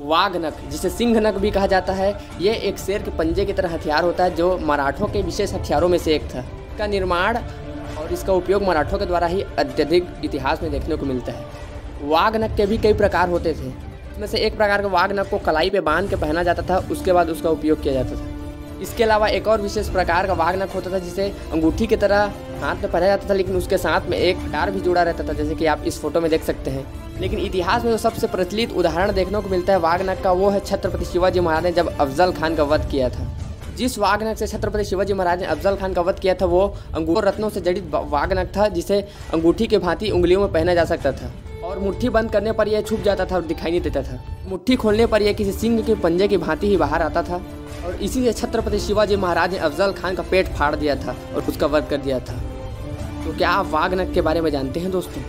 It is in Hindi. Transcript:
वाघनक जिसे सिंह नक भी कहा जाता है, ये एक शेर के पंजे की तरह हथियार होता है, जो मराठों के विशेष हथियारों में से एक था। इसका निर्माण और इसका उपयोग मराठों के द्वारा ही अत्यधिक इतिहास में देखने को मिलता है। वाघनक के भी कई प्रकार होते थे। इसमें से एक प्रकार के वाघनक को कलाई पे बाँध के पहना जाता था, उसके बाद उसका उपयोग किया जाता था। इसके अलावा एक और विशेष प्रकार का वाघ वाघनक होता था, जिसे अंगूठी की तरह हाथ में पहना जाता था, लेकिन उसके साथ में एक डार भी जुड़ा रहता था, जैसे कि आप इस फ़ोटो में देख सकते हैं। लेकिन इतिहास में जो सबसे प्रचलित उदाहरण देखने को मिलता है वाघनक का, वो है छत्रपति शिवाजी महाराज ने जब अफजल खान का वध किया था। जिस वाघनक से छत्रपति शिवाजी महाराज ने अफजल खान का वध किया था, वो अंगूर रत्नों से जड़ित वाघनक था, जिसे अंगूठी के भांति उंगलियों में पहना जा सकता था। और मुट्ठी बंद करने पर यह छुप जाता था और दिखाई नहीं देता था। मुट्ठी खोलने पर यह किसी सिंह के पंजे की भांति ही बाहर आता था। और इसी से छत्रपति शिवाजी महाराज ने अफजल खान का पेट फाड़ दिया था और उसका वध कर दिया था। तो क्या आप वाघनक के बारे में जानते हैं दोस्तों?